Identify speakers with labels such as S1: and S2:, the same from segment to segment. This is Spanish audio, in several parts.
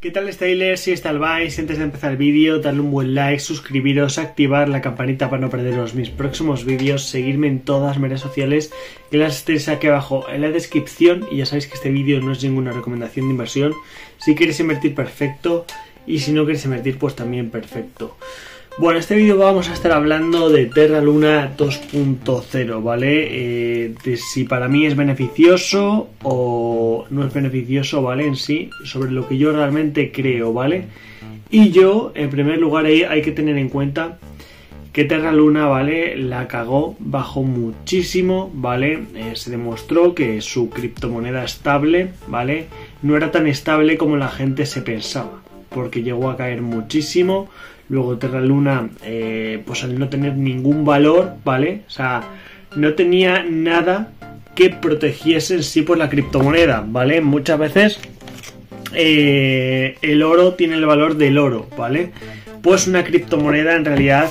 S1: ¿Qué tal Stylers? Si estáis antes de empezar el vídeo, darle un buen like, suscribiros, activar la campanita para no perderos mis próximos vídeos, seguirme en todas las redes sociales, que las estéis aquí abajo en la descripción y ya sabéis que este vídeo no es ninguna recomendación de inversión. Si queréis invertir, perfecto, y si no queréis invertir, pues también perfecto. Bueno, en este vídeo vamos a estar hablando de Terra Luna 2.0, ¿vale? Eh, de si para mí es beneficioso o no es beneficioso, ¿vale? En sí, sobre lo que yo realmente creo, ¿vale? Y yo, en primer lugar, ahí hay que tener en cuenta que Terra Luna, ¿vale? La cagó, bajó muchísimo, ¿vale? Eh, se demostró que su criptomoneda estable, ¿vale? No era tan estable como la gente se pensaba, porque llegó a caer muchísimo Luego Terra Luna, eh, pues al no tener ningún valor, ¿vale? O sea, no tenía nada que protegiese en sí por la criptomoneda, ¿vale? Muchas veces eh, el oro tiene el valor del oro, ¿vale? Pues una criptomoneda en realidad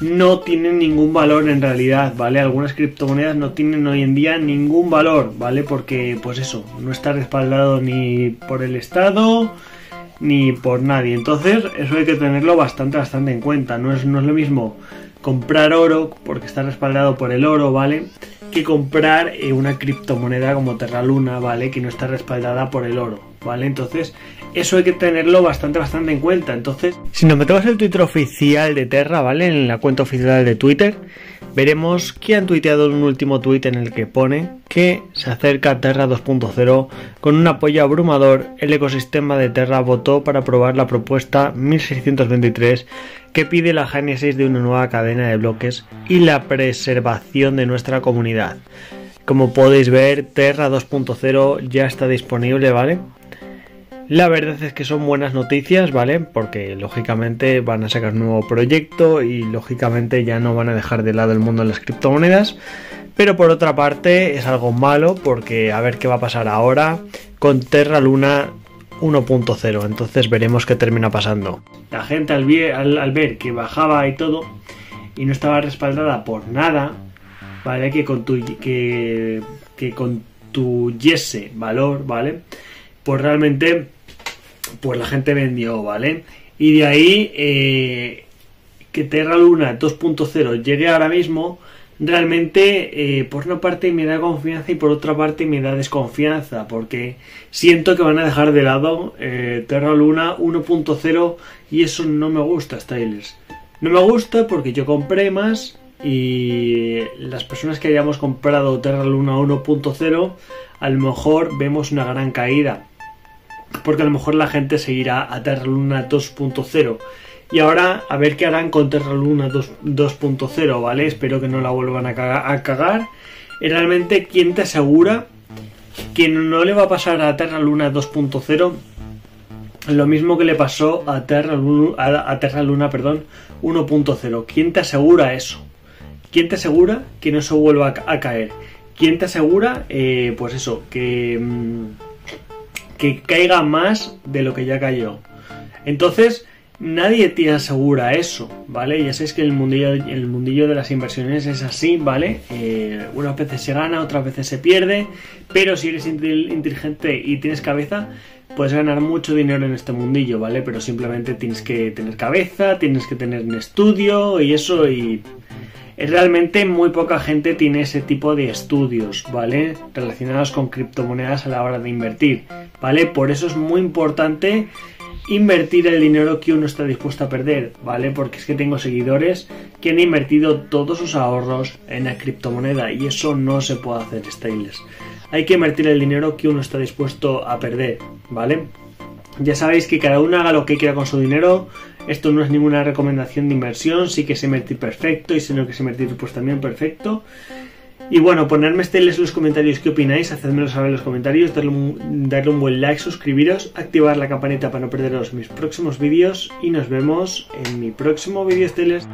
S1: no tiene ningún valor en realidad, ¿vale? Algunas criptomonedas no tienen hoy en día ningún valor, ¿vale? Porque, pues eso, no está respaldado ni por el Estado, ni por nadie. Entonces, eso hay que tenerlo bastante, bastante en cuenta. No es, no es lo mismo comprar oro, porque está respaldado por el oro, ¿vale? Que comprar eh, una criptomoneda como Terra Luna, ¿vale? Que no está respaldada por el oro, ¿vale? Entonces, eso hay que tenerlo bastante, bastante en cuenta. Entonces, si nos metemos el Twitter oficial de Terra, ¿vale? En la cuenta oficial de Twitter, veremos que han tuiteado un último tuit en el que pone que se acerca Terra 2.0 con un apoyo abrumador. El ecosistema de Terra votó para aprobar la propuesta 1623 que pide la génesis de una nueva cadena de bloques y la preservación de nuestra comunidad. Como podéis ver, Terra 2.0 ya está disponible, ¿vale? La verdad es que son buenas noticias, ¿vale? Porque lógicamente van a sacar un nuevo proyecto y lógicamente ya no van a dejar de lado el mundo de las criptomonedas. Pero por otra parte es algo malo porque a ver qué va a pasar ahora con Terra Luna 1.0. Entonces veremos qué termina pasando. La gente al, ver que bajaba y todo y no estaba respaldada por nada, ¿vale? Que, que, que yese valor, ¿vale? Pues realmente pues la gente vendió, ¿vale? Y de ahí eh, que Terra Luna 2.0 llegue ahora mismo, realmente eh, por una parte me da confianza y por otra parte me da desconfianza, porque siento que van a dejar de lado eh, Terra Luna 1.0 y eso no me gusta, Stylers. No me gusta porque yo compré más y las personas que hayamos comprado Terra Luna 1.0 a lo mejor vemos una gran caída porque a lo mejor la gente seguirá a Terra Luna 2.0. Y ahora a ver qué harán con Terra Luna 2.0, ¿vale? Espero que no la vuelvan a cagar. Realmente, ¿quién te asegura que no le va a pasar a Terra Luna 2.0 lo mismo que le pasó a Terra, a Terra Luna perdón, 1.0? ¿Quién te asegura eso? ¿Quién te asegura que no se vuelva a, caer? ¿Quién te asegura, eh, pues eso, que... Mm, que caiga más de lo que ya cayó. Entonces, nadie te asegura eso, ¿vale? Ya sabéis que el mundillo, el mundillo de las inversiones es así, ¿vale? Eh, unas veces se gana, otras veces se pierde, pero si eres inteligente y tienes cabeza, puedes ganar mucho dinero en este mundillo, ¿vale? Pero simplemente tienes que tener cabeza, tienes que tener un estudio y eso y Realmente muy poca gente tiene ese tipo de estudios, ¿vale? Relacionados con criptomonedas a la hora de invertir, ¿vale? Por eso es muy importante invertir el dinero que uno está dispuesto a perder, ¿vale? Porque es que tengo seguidores que han invertido todos sus ahorros en la criptomoneda y eso no se puede hacer, Stylers. Hay que invertir el dinero que uno está dispuesto a perder, ¿vale? Ya sabéis que cada uno haga lo que quiera con su dinero. Esto no es ninguna recomendación de inversión. Sí que se invertir perfecto y si no que se invertir pues también perfecto. Y bueno, ponerme este en los comentarios qué opináis, hacedmelo saber en los comentarios, darle un, darle un buen like, suscribiros, activar la campanita para no perderos mis próximos vídeos y nos vemos en mi próximo vídeo esteles.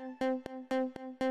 S1: Thank you.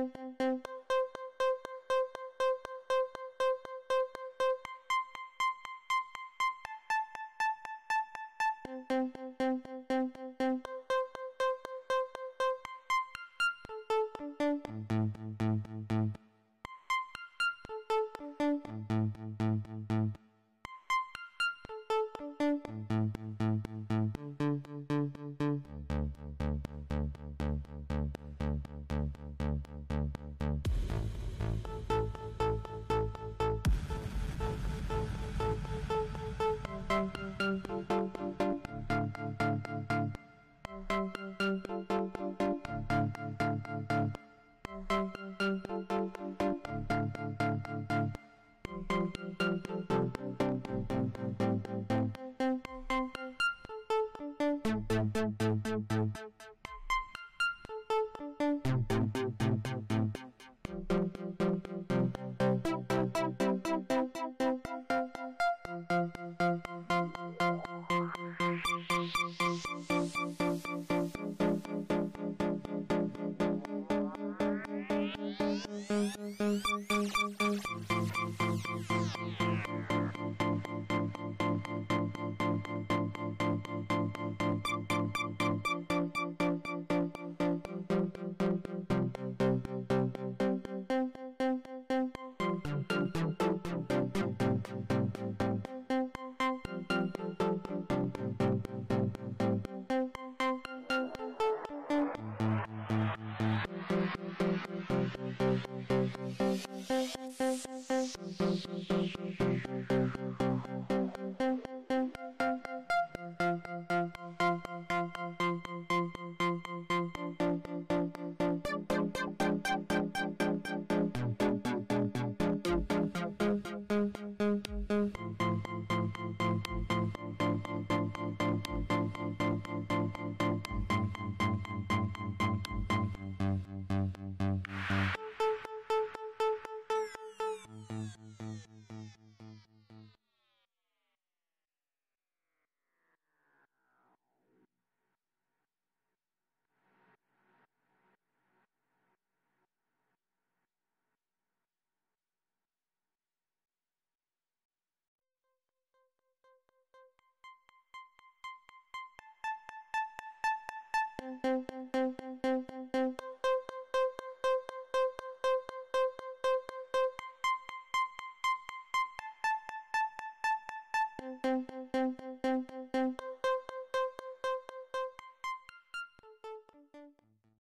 S2: Thank you.